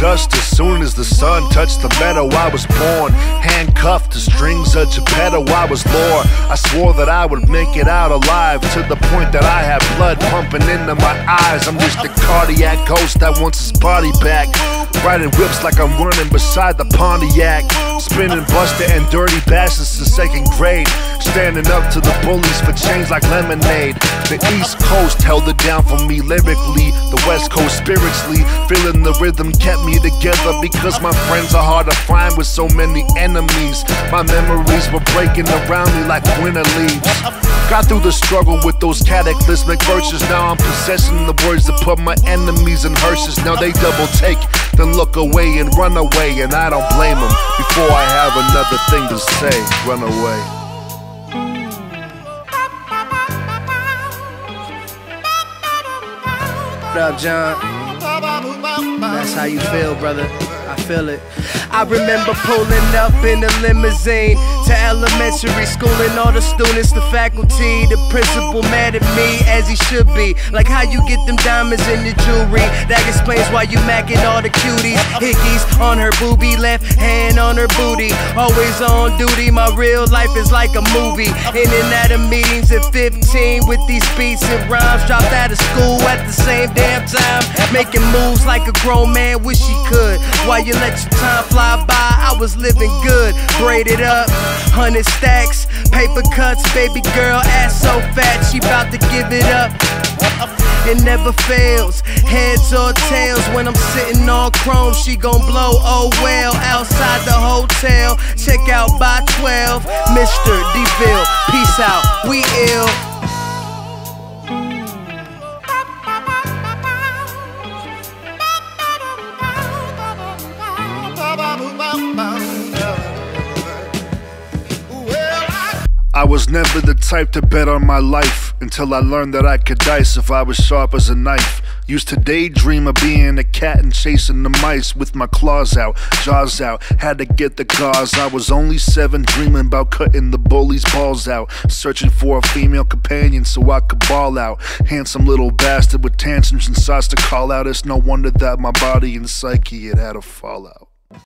dust as soon as the sun touched the meadow. I was born handcuffed to strings of Geppetto. I was lore. I swore that I would make it out alive to the point that I had blood pumping into my eyes. I'm just a cardiac ghost that wants his body back. Riding whips like I'm running beside the Pontiac. Spinning Busta and Dirty Bastards to second grade. Standing up to the bullies for change like lemonade. The East Coast held it down for me lyrically. The West Coast spiritually. Feeling the rhythm kept me together because my friends are hard to find with so many enemies. My memories were breaking around me like winter leaves. Got through the struggle with those cataclysmic verses. Now I'm possessing the words that put my enemies in hearses. Now they double take, then look away and run away. And I don't blame them before I have another thing to say. Run away. What up, John? That's how you feel, brother. I feel it. I remember pulling up in a limousine to elementary school and all the students, the faculty, the principal mad at me as he should be. Like how you get them diamonds in your jewelry. That explains why you macking all the cuties. Hickeys on her boobie, left hand on her booty. Always on duty, my real life is like a movie. In and out of meetings at 15 with these beats and rhymes. Dropped out of school at the same damn time. Making moves like a grown man wish he could. While you let your time fly by, I was living good. Braided up, hundred stacks, paper cuts, baby girl ass so fat, she bout to give it up. It never fails, heads or tails. When I'm sitting on chrome, she gon' blow. Oh well, outside the hotel, check out by 12. Mr. De'Ville, peace out, we ill. I was never the type to bet on my life until I learned that I could dice if I was sharp as a knife. Used to daydream of being a cat and chasing the mice with my claws out, jaws out. Had to get the gauze. I was only seven, dreaming about cutting the bully's balls out. Searching for a female companion so I could ball out. Handsome little bastard with tantrums and sighs to call out. It's no wonder that my body and psyche had had a fallout.